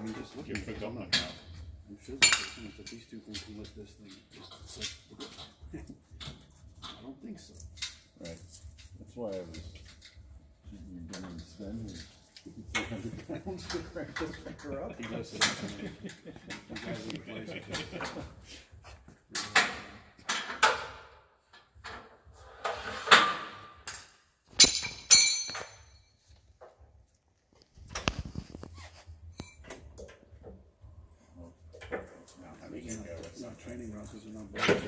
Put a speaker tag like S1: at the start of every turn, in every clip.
S1: I mean, just look You're at it. forgotten about. I'm sure there's a chance that these two can let this thing just slip. I don't think so.
S2: Right. That's why I was shooting your gun Sven here. Pounds to crank this sucker up.
S1: He does it. You guys are the place. training runs, these are not bad.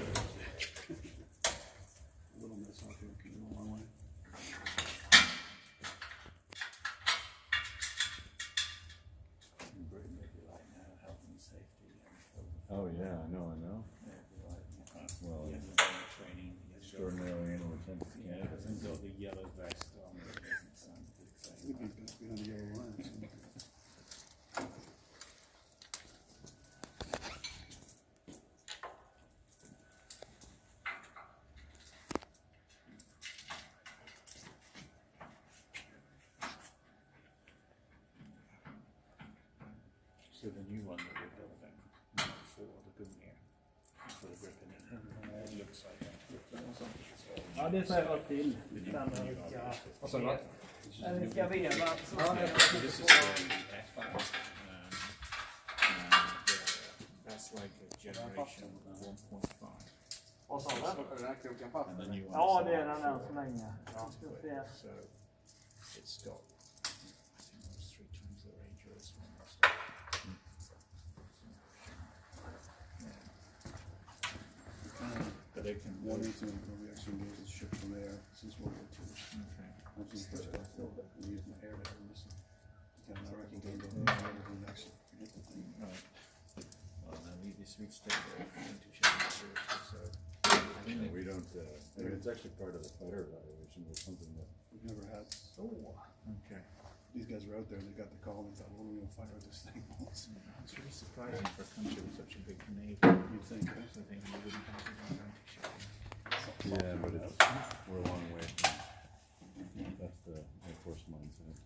S1: Little miss out here, can go a long way.
S2: Oh, yeah, I know, I know. Well,
S3: Training,
S2: extraordinarily animal intensive.
S3: yeah, hasn't got the yellow vest on, it doesn't
S1: So
S3: the new one that we're building for the Gungnir, for the Gripen, it looks like that.
S4: Ja, det säger jag till. Den ska, vad sa du? Den ska veva. Så ska den
S3: This is the F5. Um, and, That's like a generation 1.5.
S4: Vad sa du?
S3: And the new one
S4: Ja, det är den än så länge. Ja, ska vi se.
S3: So it's got, I think it was three times the range of this one. Last. But it can
S1: One
S3: work.
S1: incident where we actually moved the ship from there since World War II.
S3: Okay.
S1: Once we first got filled up, we used my air to have this. Kind of wrecking game, but we didn't actually forget the thing.
S3: Right. Well, then we, this week's take there into Sheffield so.
S2: No, we don't, uh, I mean, it's actually part of the fighter evaluation, but something that,
S1: We've never had, Oh,
S3: Okay.
S1: these guys were out there, they got the call, and they thought, what are we gonna fire with this thing?
S3: It's really surprising for a country with such a big navy.
S1: You'd think, right?
S3: I think we wouldn't have it on anti-ship.
S2: Yeah, but it's, we're a long way from, that's the Air Force mindset.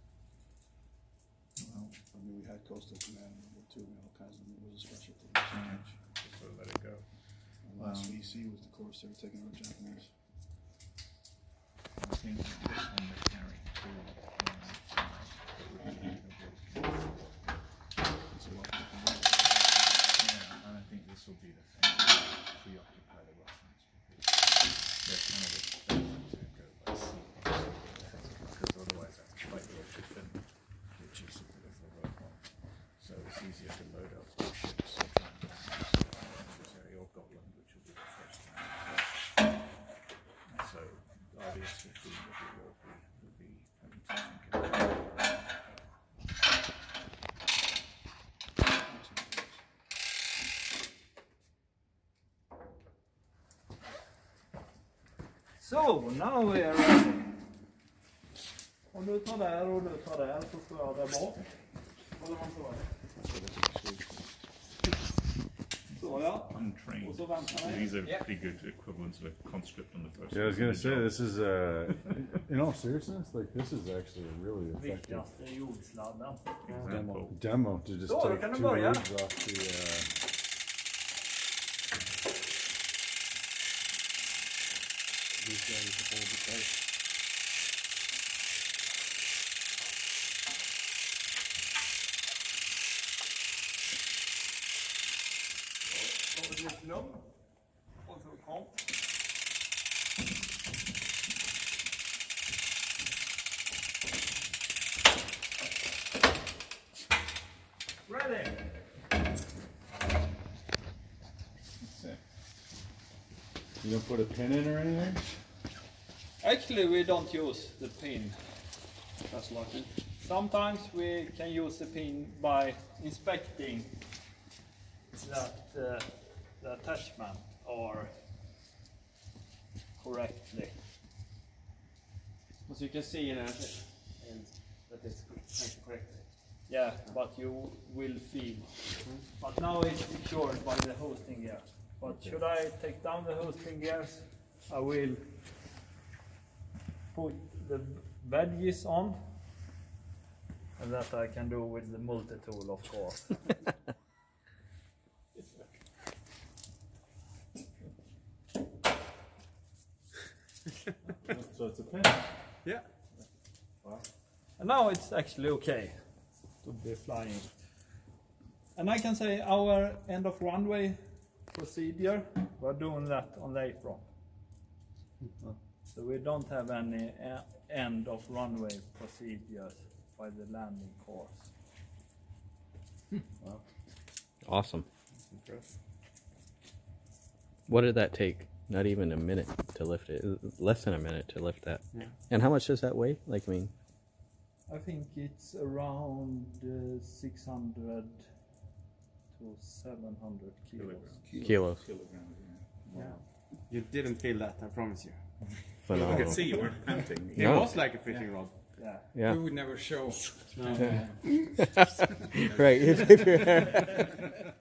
S3: Well,
S1: I mean, we had coastal command in World War II, we had all kinds of, it was a special thing.
S3: just sort of let it go.
S1: And Last VC was the course they were taking over Japanese.
S3: I think this one would carry two, having.
S4: Så, now we are ready. Om du tar där och du tar där så står jag där bak. Håller man så?
S3: Untrained.
S4: Och så väntar vi.
S3: These are pretty good equivalents of a conscript on the first.
S2: Yeah, I was gonna say,
S3: job.
S2: this is, uh, in all seriousness, like, this is actually a really effective
S4: Viktigaste jordsladden.
S3: Example.
S2: demo to just
S4: Så, då
S2: take
S4: kan du
S2: two
S4: börja.
S2: leaves off the, uh,
S1: These guys are the whole
S4: Ready?
S2: you don't put a pin in or anything?
S4: Actually, we don't use the pin. That's lucky. Sometimes we can use the pin by inspecting that uh, the attachment are correctly.
S5: So you can see in a, and that it's connected correctly.
S4: Yeah, but you will feel. Mm-hmm. But now it's secured by the hosting gear. But should I take down the hosting gears, I will put the badges on. And that I can do with the multi-tool, of course.
S2: So it's a pen.
S4: Yeah.
S2: Wow.
S4: And now it's actually okay to be flying. And I can say our end of runway procedure, we're doing that on the apron. So we don't have any uh, end of runway procedures by the landing course.
S6: Awesome. What did that take? Not even a minute to lift it. Less than a minute to lift that.
S5: Yeah.
S6: And how much does that weigh? Like, I mean,
S4: I think it's around uh, 600 to 700 kilos.
S6: kilos.
S3: Kilograms, yeah.
S4: Yeah.
S5: You didn't feel that, I promise you.
S3: I could see you weren't panting.
S5: It
S6: No.
S5: was like a fishing rod.
S4: Yeah.
S6: Yeah.
S7: We would never show.
S5: No.
S6: right. If, if you're